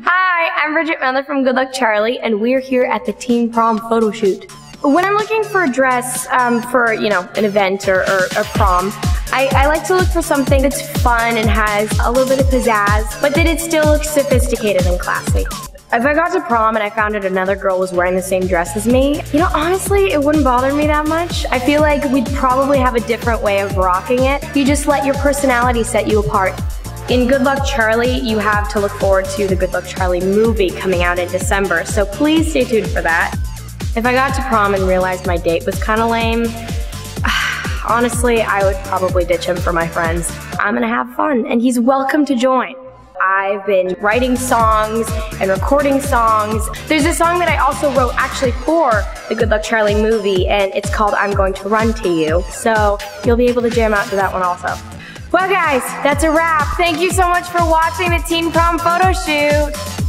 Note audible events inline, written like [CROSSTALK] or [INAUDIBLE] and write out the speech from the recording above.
Hi, I'm Bridgit Mendler from Good Luck Charlie, and we're here at the teen prom photo shoot. When I'm looking for a dress um, for, you know, an event or, or, prom, I, I, like to look for something that's fun and has a little bit of pizzazz, but that it still looks sophisticated and classy. If I got to prom and I found out another girl was wearing the same dress as me, you know, honestly, it wouldn't bother me that much. I feel like we'd probably have a different way of rocking it. You just let your personality set you apart. In Good Luck Charlie, you have to look forward to the Good Luck Charlie movie coming out in December, so please stay tuned for that. If I got to prom and realized my date was kind of lame, [SIGHS] honestly, I would probably ditch him for my friends. I'm gonna have fun, and he's welcome to join. I've been writing songs and recording songs. There's a song that I also wrote actually for the Good Luck Charlie movie, and it's called I'm Going to Run to You. So you'll be able to jam out to that one also. Well, guys, that's a wrap. Thank you so much for watching the Teen Prom photo shoot.